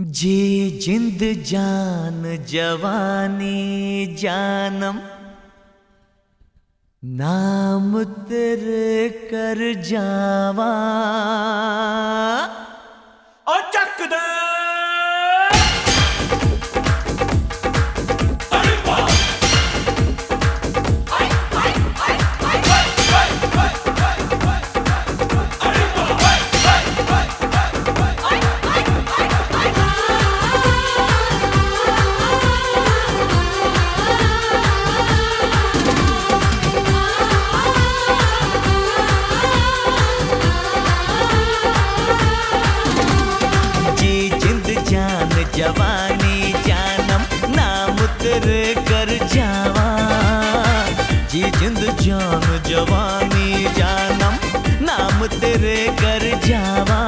जी जिंद जान जवानी जानम। नाम तेरे कर जावा। जवानी जानम नाम उतर कर जावा। जी जिंद जान जवानी जानम नाम तेरे कर जावा।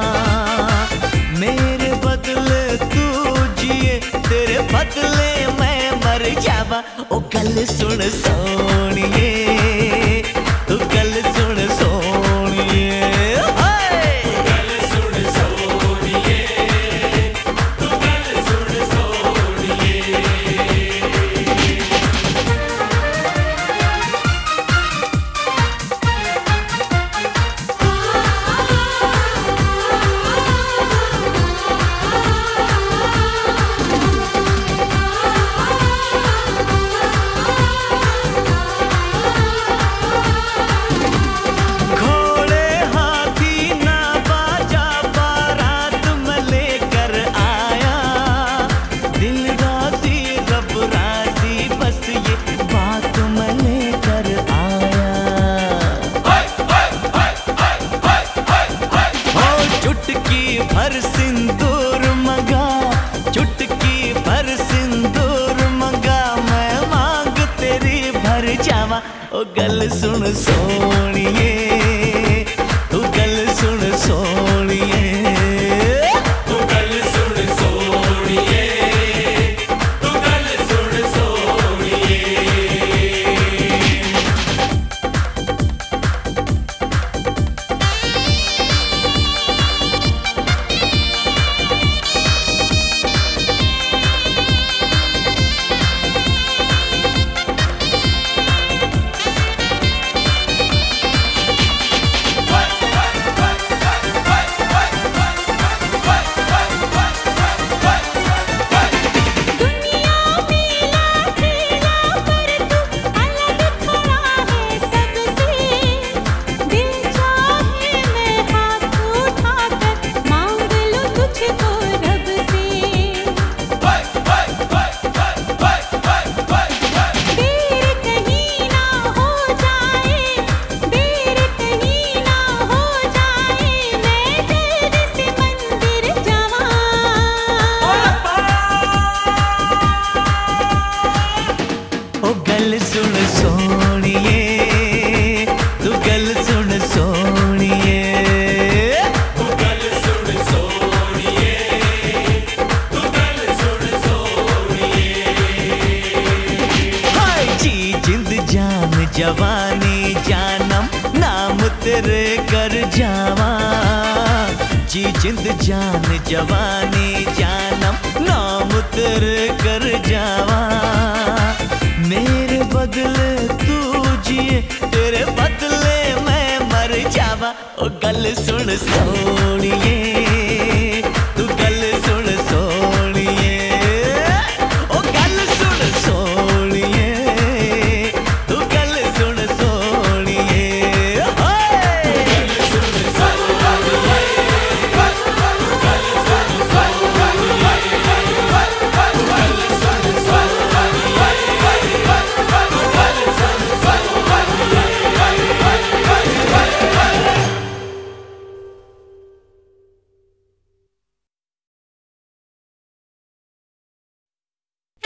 मेरे बदले तू जिए, तेरे बदले मैं मर जावा। ओ गल सुन सोनिए ओ गल सुन सोनिए जवानी जानम, नाम तेरे कर जावा। जी जिंद जान, जवानी जानम, नाम तेरे कर जावा। मेरे बदले तू जिए, तेरे बदले मैं मर जावा। ओ गल सुन सो